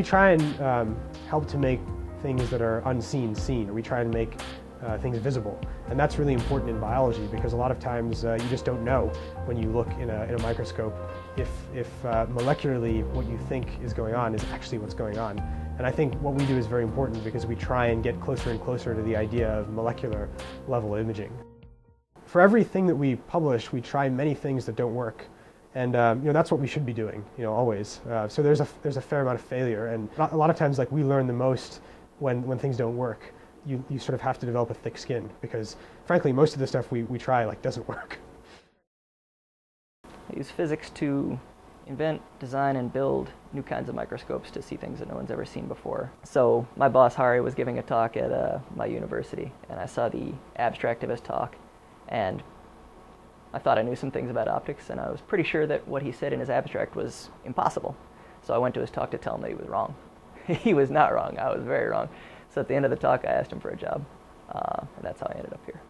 we try and um, help to make things that are unseen seen, or we try and make uh, things visible. And that's really important in biology because a lot of times uh, you just don't know when you look in a, in a microscope if, if uh, molecularly what you think is going on is actually what's going on. And I think what we do is very important because we try and get closer and closer to the idea of molecular level imaging. For everything that we publish, we try many things that don't work. And um, you know that's what we should be doing, you know, always. Uh, so there's a there's a fair amount of failure, and a lot of times like we learn the most when when things don't work you, you sort of have to develop a thick skin because frankly most of the stuff we, we try like doesn't work. I use physics to invent, design, and build new kinds of microscopes to see things that no one's ever seen before. So my boss Hari was giving a talk at uh, my university, and I saw the abstract of his talk, and I thought I knew some things about optics, and I was pretty sure that what he said in his abstract was impossible. So I went to his talk to tell him that he was wrong. he was not wrong. I was very wrong. So at the end of the talk, I asked him for a job, uh, and that's how I ended up here.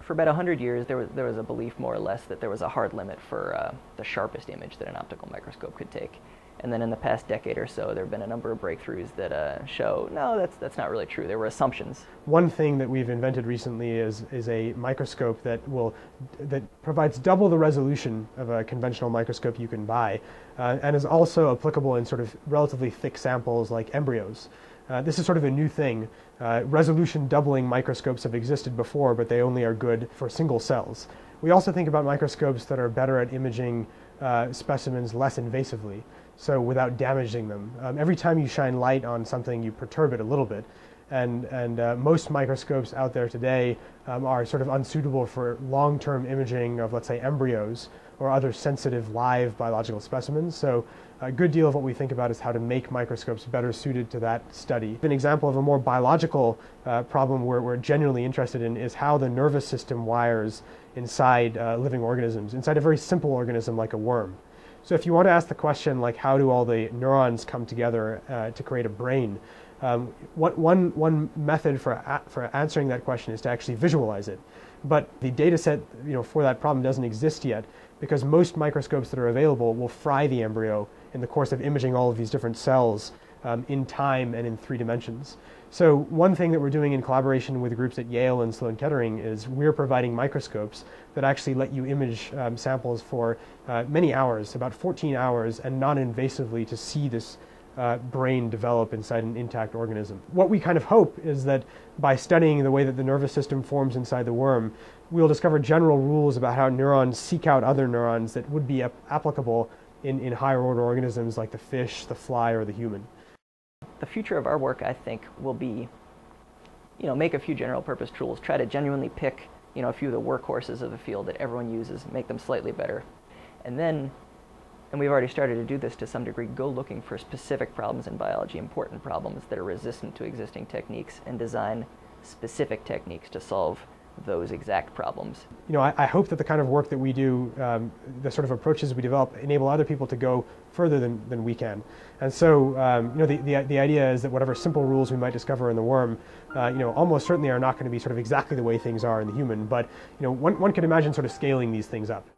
For about 100 years, there was, there was a belief, more or less, that there was a hard limit for uh, the sharpest image that an optical microscope could take. And then in the past decade or so, there have been a number of breakthroughs that uh, show no, that's, that's not really true. There were assumptions. One thing that we've invented recently is, is a microscope that, will, that provides double the resolution of a conventional microscope you can buy, uh, and is also applicable in sort of relatively thick samples like embryos. Uh, this is sort of a new thing. Uh, resolution doubling microscopes have existed before, but they only are good for single cells. We also think about microscopes that are better at imaging uh, specimens less invasively, so without damaging them. Um, every time you shine light on something, you perturb it a little bit. And, and uh, most microscopes out there today um, are sort of unsuitable for long-term imaging of, let's say, embryos or other sensitive live biological specimens. So a good deal of what we think about is how to make microscopes better suited to that study. An example of a more biological uh, problem we're, we're genuinely interested in is how the nervous system wires inside uh, living organisms, inside a very simple organism like a worm. So if you want to ask the question like how do all the neurons come together uh, to create a brain, um, what, one, one method for, for answering that question is to actually visualize it. But the data set you know, for that problem doesn't exist yet because most microscopes that are available will fry the embryo in the course of imaging all of these different cells um, in time and in three dimensions. So one thing that we're doing in collaboration with groups at Yale and Sloan Kettering is we're providing microscopes that actually let you image um, samples for uh, many hours, about 14 hours, and non-invasively to see this uh, brain develop inside an intact organism. What we kind of hope is that by studying the way that the nervous system forms inside the worm, we'll discover general rules about how neurons seek out other neurons that would be ap applicable in, in higher order organisms like the fish, the fly, or the human. The future of our work, I think, will be, you know, make a few general purpose tools, try to genuinely pick, you know, a few of the workhorses of the field that everyone uses, make them slightly better. And then, and we've already started to do this to some degree, go looking for specific problems in biology, important problems that are resistant to existing techniques, and design specific techniques to solve those exact problems. You know, I, I, hope that the kind of work that we do, um, the sort of approaches we develop, enable other people to go further than, than we can. And so, um, you know, the, the, the, idea is that whatever simple rules we might discover in the worm, uh, you know, almost certainly are not going to be sort of exactly the way things are in the human, but, you know, one, one could imagine sort of scaling these things up.